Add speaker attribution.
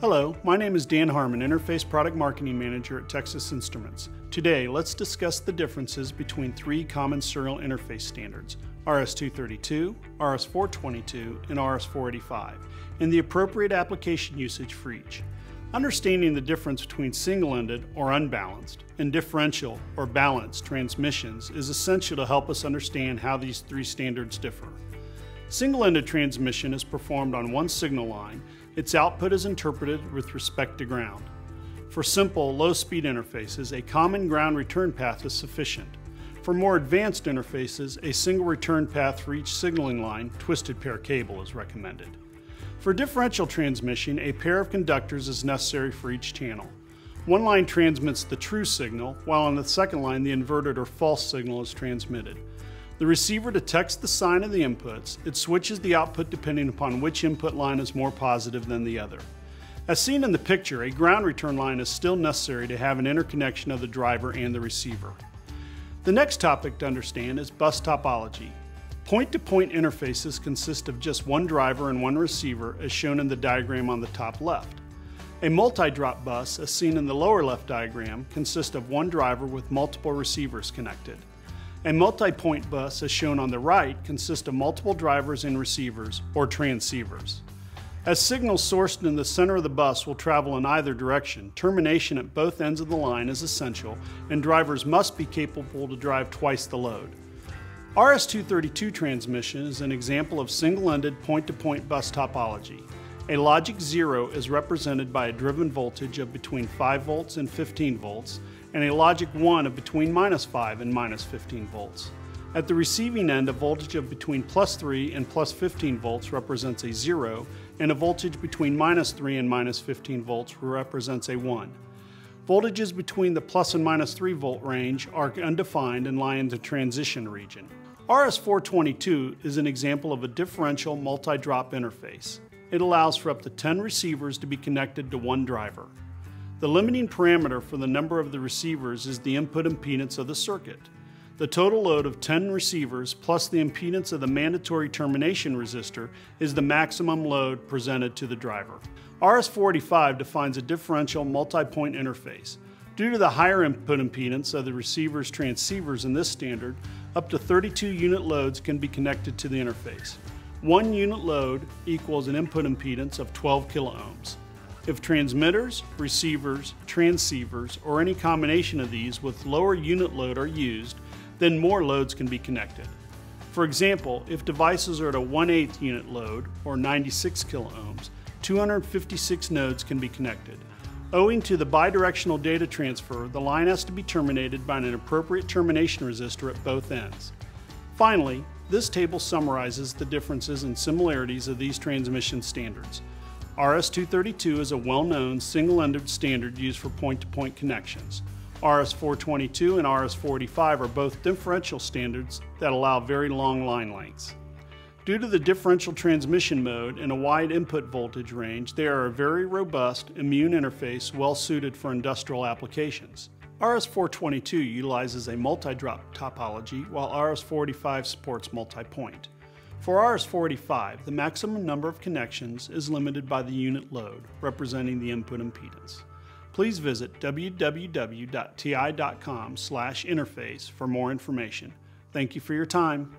Speaker 1: Hello, my name is Dan Harmon, Interface Product Marketing Manager at Texas Instruments. Today, let's discuss the differences between three common serial interface standards, RS-232, RS-422, and RS-485, and the appropriate application usage for each. Understanding the difference between single-ended or unbalanced and differential or balanced transmissions is essential to help us understand how these three standards differ. Single-ended transmission is performed on one signal line. Its output is interpreted with respect to ground. For simple, low-speed interfaces, a common ground return path is sufficient. For more advanced interfaces, a single return path for each signaling line, twisted pair cable, is recommended. For differential transmission, a pair of conductors is necessary for each channel. One line transmits the true signal, while on the second line the inverted or false signal is transmitted. The receiver detects the sign of the inputs. It switches the output depending upon which input line is more positive than the other. As seen in the picture, a ground return line is still necessary to have an interconnection of the driver and the receiver. The next topic to understand is bus topology. Point-to-point -point interfaces consist of just one driver and one receiver as shown in the diagram on the top left. A multi-drop bus, as seen in the lower left diagram, consists of one driver with multiple receivers connected. A multi-point bus, as shown on the right, consists of multiple drivers and receivers, or transceivers. As signals sourced in the center of the bus will travel in either direction, termination at both ends of the line is essential, and drivers must be capable to drive twice the load. RS-232 transmission is an example of single-ended point-to-point bus topology. A logic 0 is represented by a driven voltage of between 5 volts and 15 volts, and a logic 1 of between minus 5 and minus 15 volts. At the receiving end, a voltage of between plus 3 and plus 15 volts represents a 0, and a voltage between minus 3 and minus 15 volts represents a 1. Voltages between the plus and minus 3 volt range are undefined and lie in the transition region. RS422 is an example of a differential multi-drop interface. It allows for up to 10 receivers to be connected to one driver. The limiting parameter for the number of the receivers is the input impedance of the circuit. The total load of 10 receivers plus the impedance of the mandatory termination resistor is the maximum load presented to the driver. RS485 defines a differential multi-point interface. Due to the higher input impedance of the receiver's transceivers in this standard, up to 32 unit loads can be connected to the interface. One unit load equals an input impedance of 12 kiloohms. If transmitters, receivers, transceivers, or any combination of these with lower unit load are used, then more loads can be connected. For example, if devices are at a 1 8 unit load, or 96 kiloohms, 256 nodes can be connected. Owing to the bidirectional data transfer, the line has to be terminated by an appropriate termination resistor at both ends. Finally, this table summarizes the differences and similarities of these transmission standards. RS-232 is a well-known single-ended standard used for point-to-point -point connections. RS-422 and RS-485 are both differential standards that allow very long line lengths. Due to the differential transmission mode and a wide input voltage range, they are a very robust, immune interface well suited for industrial applications. RS-422 utilizes a multi-drop topology, while RS-485 supports multi-point. For RS-485, the maximum number of connections is limited by the unit load, representing the input impedance. Please visit www.ti.com interface for more information. Thank you for your time.